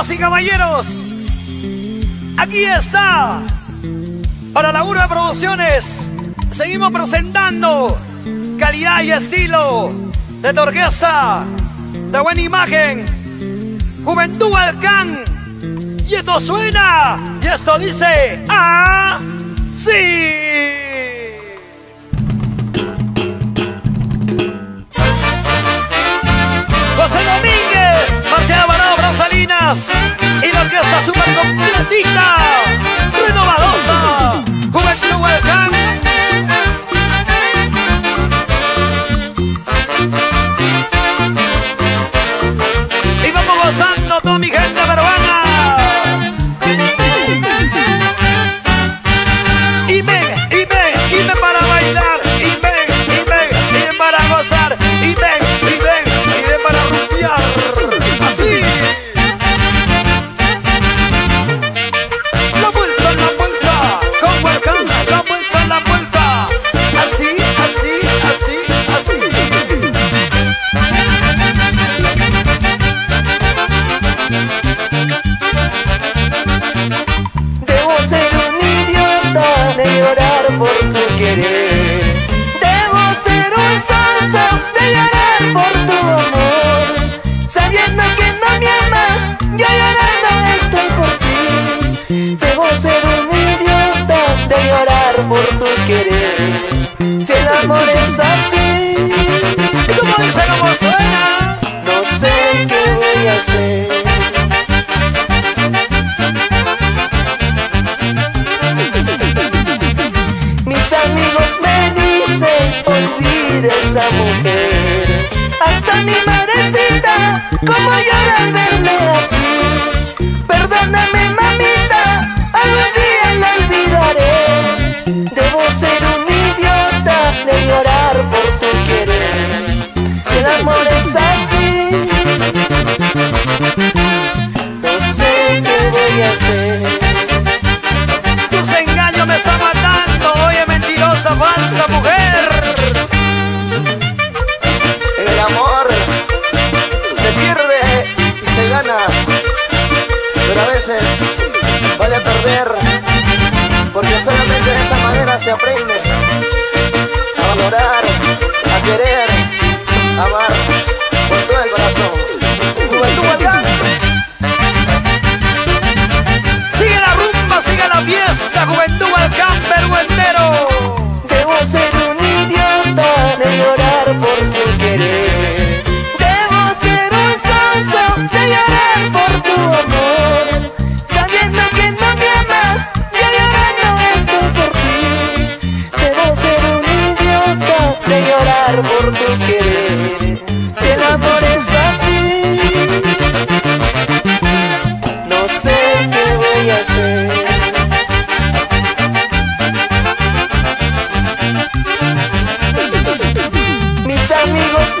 Y caballeros, aquí está, para la Urba Producciones, seguimos presentando calidad y estilo de torquesa, de buena imagen, Juventud Alcán. Y esto suena, y esto dice, ah. Salinas y la orquesta super completita, Sabiendo que no me amas, yo llorando estoy por ti. Debo ser un idiota de llorar por tu querer. Si el amor es así, madrecita, como llora al verme así. Perdóname, mamita, algún día la olvidaré. Debo ser aprende a valorar, a querer, a amar con todo el corazón. Juventud Bacán. Sigue la rumba, sigue la fiesta, juventud al camper entero. Debo ser un idiota de llorar por tu querer. Debo ser un sonso de llorar por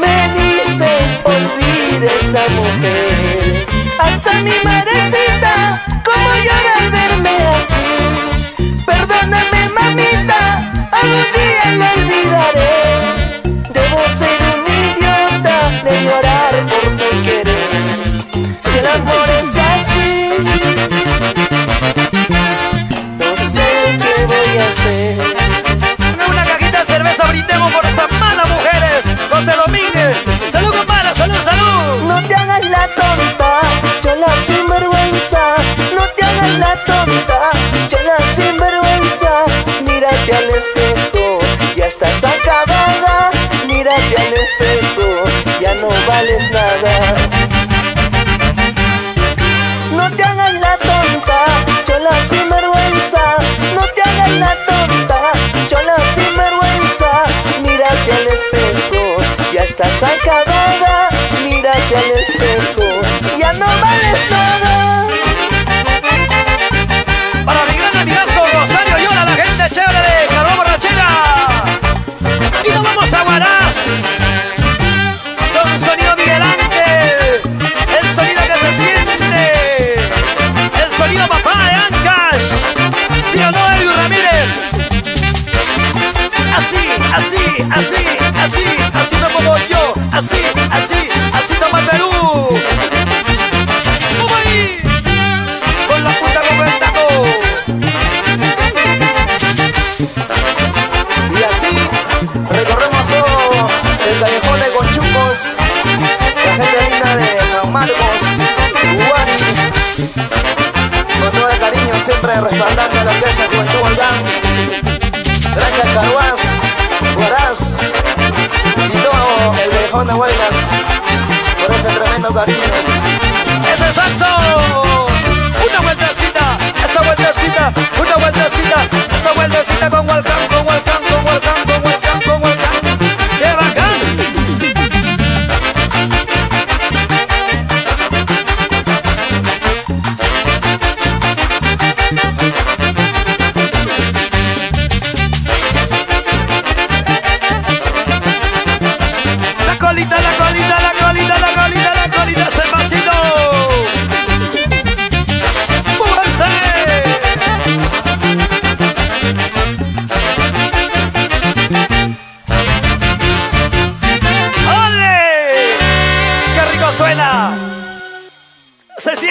me dicen, olvide esa mujer. Hasta mi madrecita, como llora al verme así. Perdóname, mamita, algún día la olvidaré. Estás acabada. Mírate al espejo, ya no vales nada. Así, así, así, así, me pongo yo. Así, así, así de Huaylas por ese tremendo cariño. ¡Ese saxo! Una vueltecita, esa vueltecita, una vueltecita, esa vueltecita con Walcán, con Walcán, con Walcán, con Walcán.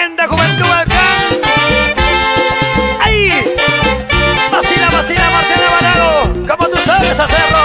Siente juventud acá. ¡Ahí! Vacila, vacila, Marcela Barago, como tú sabes hacerlo.